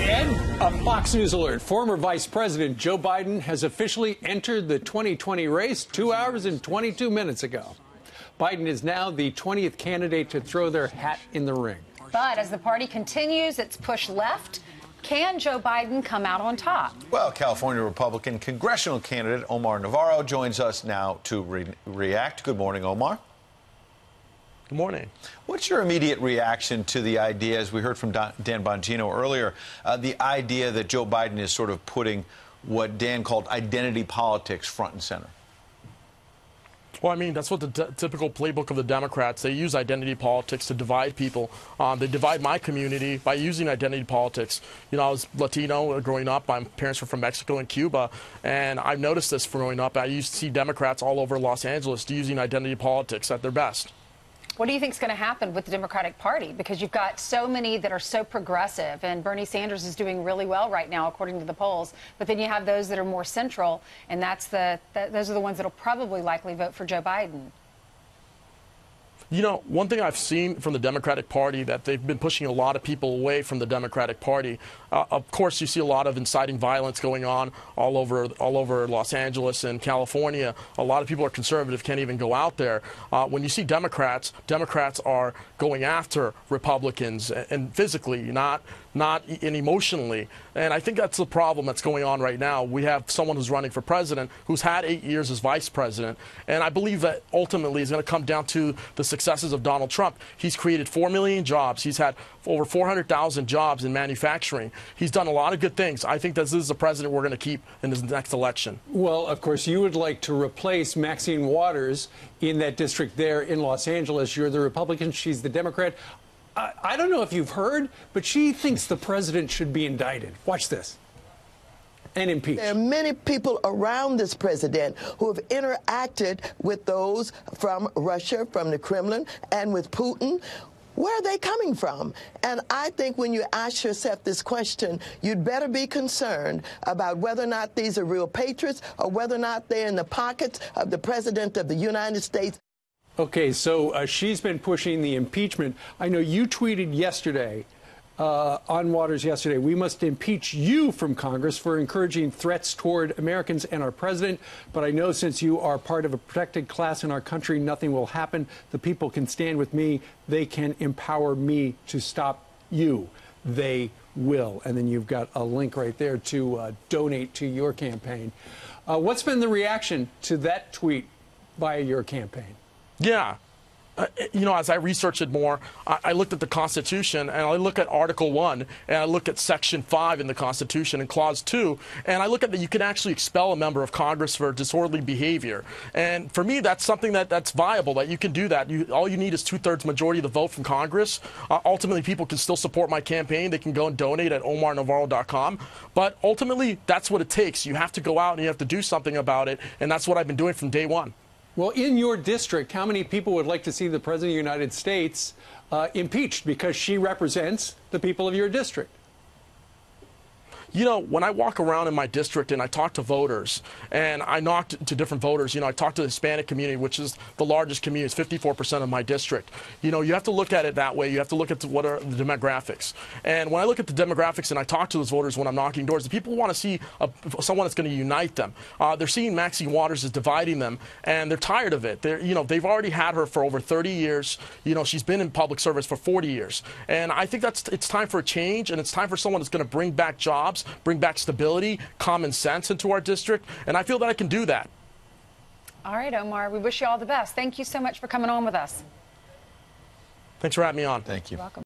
And a Fox News alert. Former Vice President Joe Biden has officially entered the 2020 race two hours and 22 minutes ago. Biden is now the 20th candidate to throw their hat in the ring. But as the party continues its push left, can Joe Biden come out on top? Well, California Republican congressional candidate Omar Navarro joins us now to re react. Good morning, Omar. Good morning. What's your immediate reaction to the idea, as we heard from Dan Bongino earlier, uh, the idea that Joe Biden is sort of putting what Dan called identity politics front and center? Well, I mean, that's what the typical playbook of the Democrats. They use identity politics to divide people. Um, they divide my community by using identity politics. You know, I was Latino growing up. My parents were from Mexico and Cuba, and I've noticed this growing up. I used to see Democrats all over Los Angeles using identity politics at their best. What do you think is going to happen with the Democratic Party? Because you've got so many that are so progressive, and Bernie Sanders is doing really well right now, according to the polls. But then you have those that are more central, and that's the, the those are the ones that will probably likely vote for Joe Biden. You know, one thing I've seen from the Democratic Party that they've been pushing a lot of people away from the Democratic Party. Uh, of course, you see a lot of inciting violence going on all over all over Los Angeles and California. A lot of people are conservative, can't even go out there. Uh, when you see Democrats, Democrats are going after Republicans and, and physically, not not and emotionally. And I think that's the problem that's going on right now. We have someone who's running for president who's had eight years as vice president. And I believe that ultimately is going to come down to the successes of Donald Trump. He's created 4 million jobs. He's had over 400,000 jobs in manufacturing. He's done a lot of good things. I think this is the president we're going to keep in this next election. Well, of course, you would like to replace Maxine Waters in that district there in Los Angeles. You're the Republican, she's the Democrat. I, I don't know if you've heard, but she thinks the president should be indicted. Watch this and impeached. There are many people around this president who have interacted with those from Russia, from the Kremlin, and with Putin. Where are they coming from? And I think when you ask yourself this question, you'd better be concerned about whether or not these are real patriots or whether or not they're in the pockets of the President of the United States. Okay, so uh, she's been pushing the impeachment. I know you tweeted yesterday uh, on Waters yesterday. We must impeach you from Congress for encouraging threats toward Americans and our president. But I know since you are part of a protected class in our country, nothing will happen. The people can stand with me. They can empower me to stop you. They will. And then you've got a link right there to uh, donate to your campaign. Uh, what's been the reaction to that tweet by your campaign? Yeah. Uh, you know, as I researched it more, I, I, looked at the Constitution and I look at Article 1 and I look at Section 5 in the Constitution and Clause 2, and I look at that you can actually expel a member of Congress for disorderly behavior. And for me, that's something that, that's viable, that you can do that. You, all you need is two thirds majority of the vote from Congress. Uh, ultimately, people can still support my campaign. They can go and donate at omarnavarro.com. But ultimately, that's what it takes. You have to go out and you have to do something about it, and that's what I've been doing from day one. Well, in your district, how many people would like to see the President of the United States uh, impeached because she represents the people of your district? You know, when I walk around in my district and I talk to voters and I knock to different voters, you know, I talk to the Hispanic community, which is the largest community, it's 54% of my district. You know, you have to look at it that way. You have to look at what are the demographics. And when I look at the demographics and I talk to those voters when I'm knocking doors, the people want to see a, someone that's going to unite them. Uh, they're seeing Maxine Waters as dividing them, and they're tired of it. They're, you know, they've already had her for over 30 years. You know, she's been in public service for 40 years. And I think that's it's time for a change, and it's time for someone that's going to bring back jobs jobs, bring back stability, common sense into our district, and I feel that I can do that. All right, Omar, we wish you all the best. Thank you so much for coming on with us. Thanks for having me on. Thank you. You're welcome.